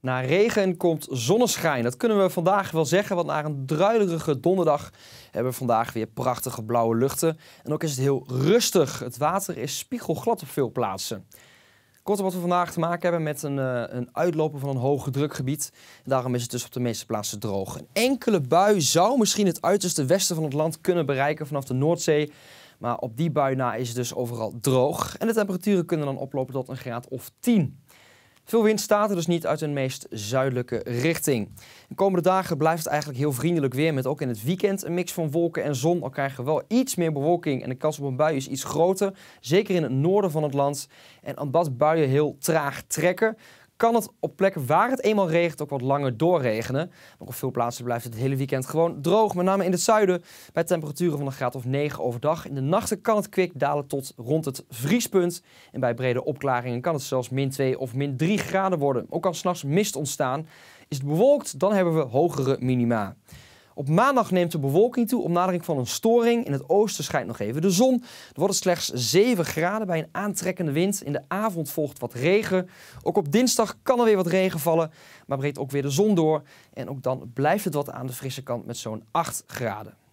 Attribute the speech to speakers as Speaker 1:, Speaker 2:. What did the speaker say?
Speaker 1: Na regen komt zonneschijn. Dat kunnen we vandaag wel zeggen, want na een druilerige donderdag hebben we vandaag weer prachtige blauwe luchten. En ook is het heel rustig. Het water is spiegelglad op veel plaatsen. Kortom, wat we vandaag te maken hebben met een, uh, een uitloper van een hoge drukgebied. Daarom is het dus op de meeste plaatsen droog. Een enkele bui zou misschien het uiterste westen van het land kunnen bereiken vanaf de Noordzee. Maar op die bui na is het dus overal droog. En de temperaturen kunnen dan oplopen tot een graad of 10. Veel wind staat er dus niet uit een meest zuidelijke richting. De komende dagen blijft het eigenlijk heel vriendelijk weer met ook in het weekend een mix van wolken en zon. Al krijgen we wel iets meer bewolking en de kans op een bui is iets groter. Zeker in het noorden van het land. En omdat buien heel traag trekken, kan het op plekken waar het eenmaal regent ook wat langer doorregenen. Maar op veel plaatsen blijft het, het hele weekend gewoon droog. Met name in het zuiden bij temperaturen van een graad of 9 overdag. In de nachten kan het kwik dalen tot rond het vriespunt. En bij brede opklaringen kan het zelfs min 2 of min 3 graden worden. Ook als s'nachts mist ontstaan. Is het bewolkt, dan hebben we hogere minima. Op maandag neemt de bewolking toe op nadering van een storing. In het oosten schijnt nog even de zon. Er wordt het slechts 7 graden bij een aantrekkende wind. In de avond volgt wat regen. Ook op dinsdag kan er weer wat regen vallen, maar breekt ook weer de zon door. En ook dan blijft het wat aan de frisse kant met zo'n 8 graden.